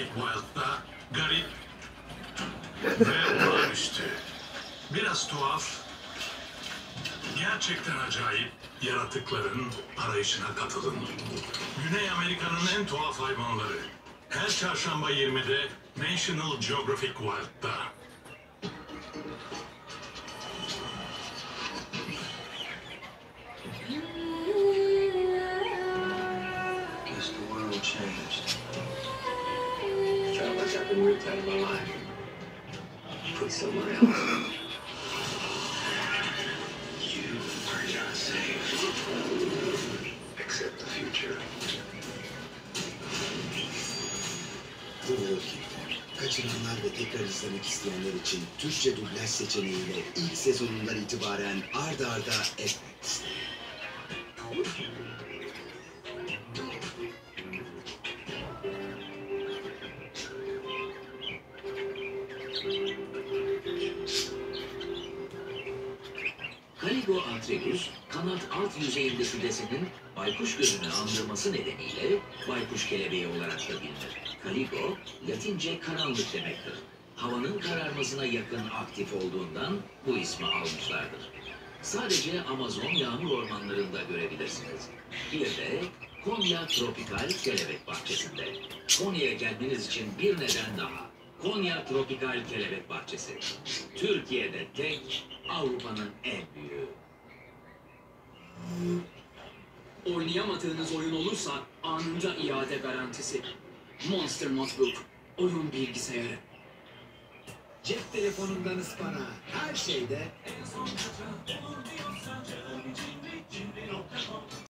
Geographic Wild'da garip ve olağanüstü. Biraz tuhaf, gerçekten acayip yaratıkların arayışına katılın. Güney Amerika'nın en tuhaf hayvanları. Her çarşamba 20'de National Geographic Wild'da. Been. Kaçıranlar ve tekrar izlemek isteyenler için Türkçe dublaj seçeneğiyle ilk sezonundan itibaren ard arda FX'te. Caligo antribus, kanat alt yüzeyinde südesinin baykuş gözünü andırması nedeniyle baykuş kelebeği olarak da bilinir. Caligo, Latince karanlık demektir. Havanın kararmasına yakın aktif olduğundan bu ismi almışlardır. Sadece Amazon yağmur ormanlarında görebilirsiniz. Bir de Konya Tropikal Kelebek Bahçesi'nde. Konya'ya gelmeniz için bir neden daha. Konya Tropikal Kelebek Bahçesi. Türkiye'de tek, Avrupa'nın en büyüğü. Oynayamadığınız oyun olursa anında iade garantisi. Monster Notebook. Oyun bilgisayarı. Cep telefonundan ıspanağa her şeyde